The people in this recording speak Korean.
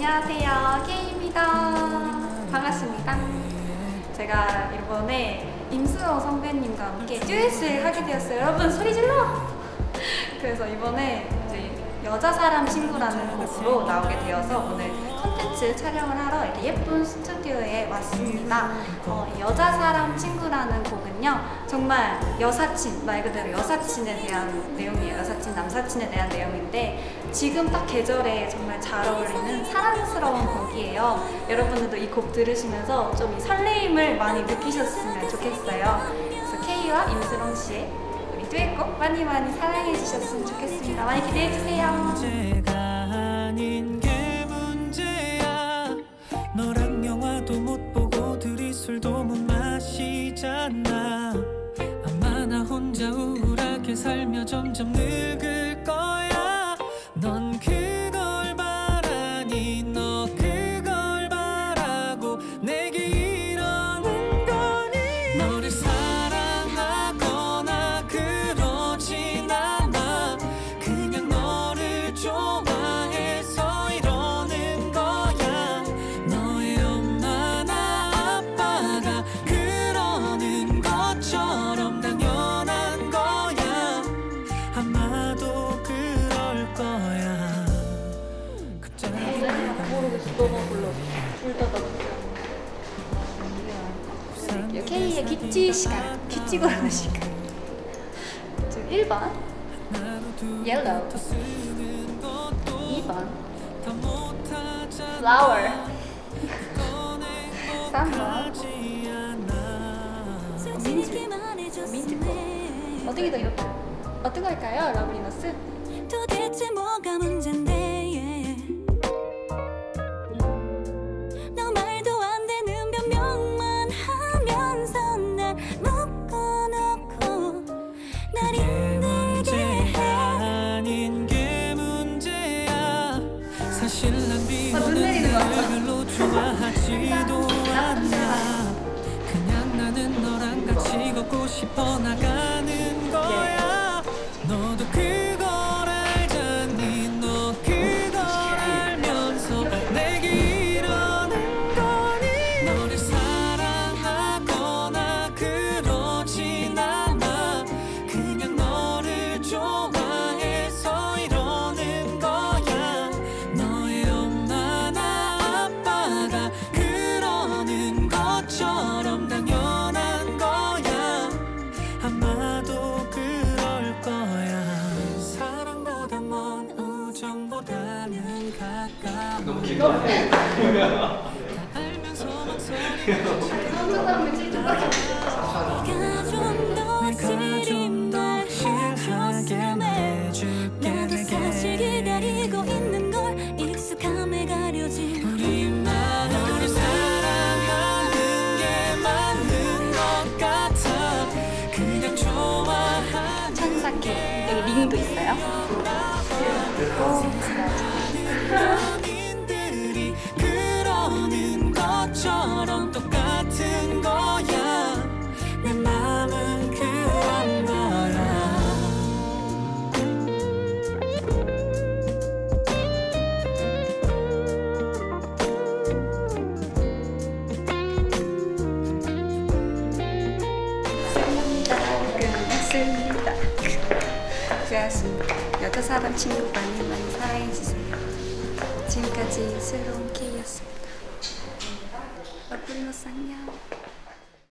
안녕하세요. K입니다. 반갑습니다. 제가 이번에 임수영 선배님과 함께 듀엣을 하게 되었어요. 여러분 소리 질러! 그래서 이번에 여자 사람 친구라는 곡으로 나오게 되어서 오늘 컨텐츠 촬영을 하러 이렇게 예쁜 스튜디오에 왔습니다. 어, 여자 사람 친구라는 곡은요, 정말 여사친, 말 그대로 여사친에 대한 내용이에요. 여사친, 남사친에 대한 내용인데, 지금 딱 계절에 정말 잘 어울리는 사랑스러운 곡이에요. 여러분들도 이 곡 들으시면서 좀이 설레임을 많이 느끼셨으면 좋겠어요. 그래서 K와 임수롱 씨의 우리 듀엣곡 많이 많이 사랑해 주셨으면 좋겠습니다. 많이 기대해 주세요. 너랑 영화도 못 보고 둘이 술도 못 마시잖아 아마 나 혼자 우울하게 살며 점점 늙을 거야 Kei의 귀찌 시간. 귀찌 고르는 시간. 지금 1번. yellow. 2번. flower. 3번. 민트. 민트꽃. 어떻게 더 이렇게? 어떤 걸까요, 러블리너스? 아, 눈 내리는 거 같아. 여기 링도 있어요. 연 똑같은 거야 내 맘은 그런 거야 끝났습니다. 수고하셨습니다. 여자 사람 친구 많이 많이 사랑해주세요. 지금까지 새로운 Kei였습니다. 러블리너스 안녕.